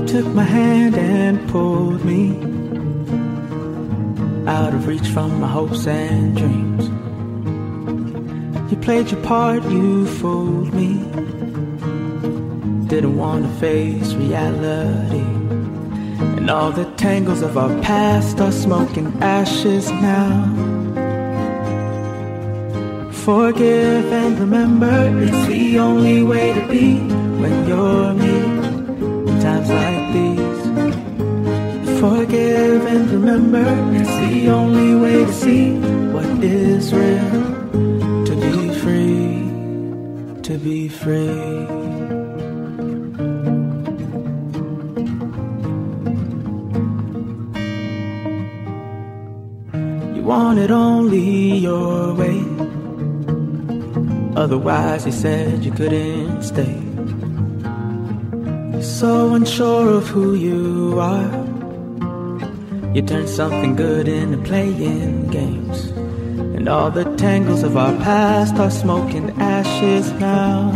took my hand and pulled me out of reach from my hopes and dreams. You played your part, you fooled me. Didn't want to face reality. And all the tangles of our past are smoking ashes now. Forgive and remember, it's the only way to be when you're me. Forgive and remember, it's the only way to see what is real. To be free, to be free. You want it only your way. Otherwise, you said you couldn't stay. You're so unsure of who you are. You turn something good into playing games. And all the tangles of our past are smoking ashes now.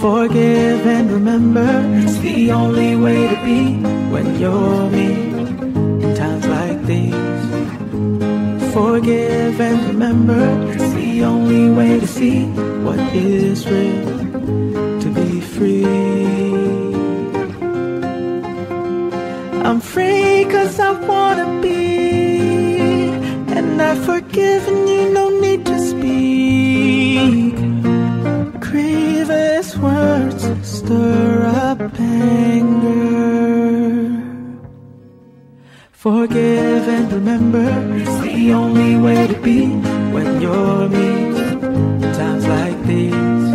Forgive and remember, it's the only way to be when you're me. In times like these. Forgive and remember, it's the only way to see what is real. Free cause I wanna be. And I've forgiven you, no need to speak. Grievous words stir up anger. Forgive and remember, it's the only way to be when you're me. Times like these.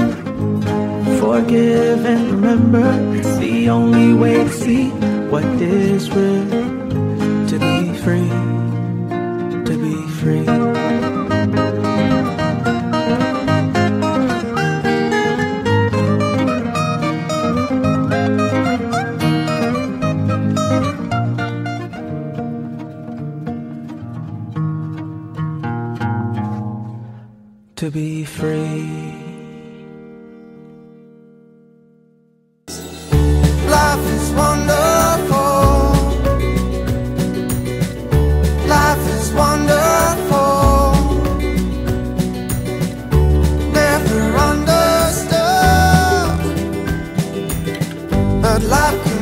Forgive and remember, it's the only way to see what is real. To be free, to be free. To be free. But life.